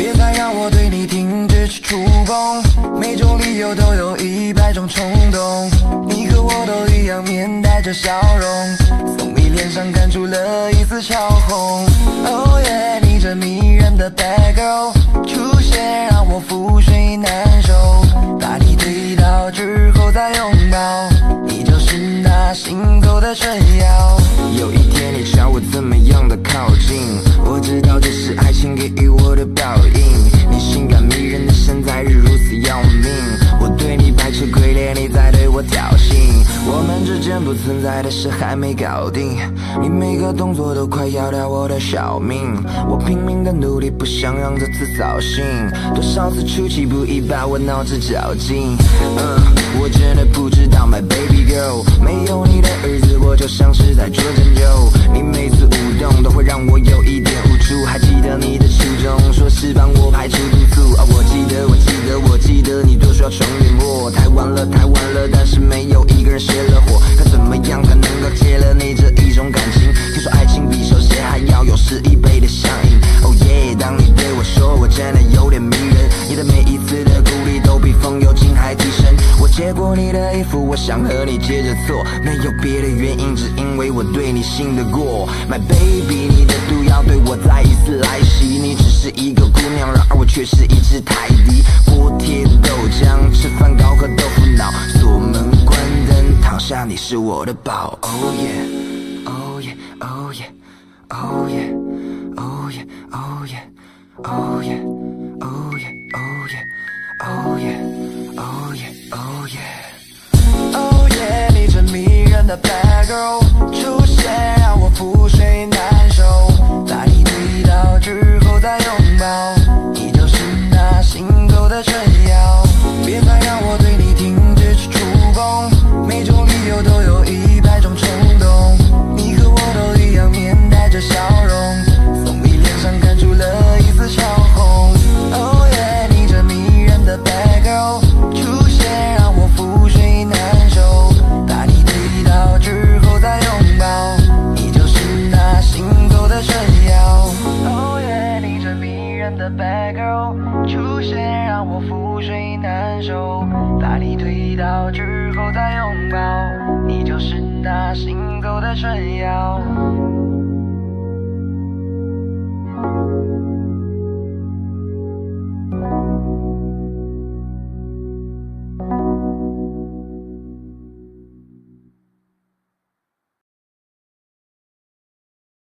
别再让我对你停止去触碰，每种理由都有一百种冲动。你和我都一样，面带着笑容，从你脸上看出了一丝潮红。Oh yeah，你这迷人的 bad girl 出现，让我覆水难收。把你推倒之后再拥抱，你就是那行走的春药。有一天你朝我怎么样的靠近？我知道这是爱情给予我的报应。不存在的事还没搞定，你每个动作都快要掉我的小命。我拼命的努力，不想让这次扫兴。多少次出其不意，把我脑子绞尽。嗯，我真的不知道，My baby girl，没有你的日子，我就像是在做针灸。你每次舞动都会让我有一点无助，还记得你的初衷，说是帮我排除毒素。啊，我记得，我记得，我记得你多说要重联络。太晚了，太晚了，但是没有一个人熄了火。服，我想和你接着做，没有别的原因，只因为我对你信得过。My baby，你的毒药对我再一次来袭，你只是一个姑娘，然而我却是一只泰迪。锅贴豆浆，吃饭高和豆腐脑，锁门关灯躺下，你是我的宝。Oh yeah，Oh yeah，Oh yeah，Oh yeah，Oh yeah，Oh yeah，Oh yeah，Oh 的 bad girl 出现，让我覆水难收。把你推倒之后再拥抱，你就是那行走的春药。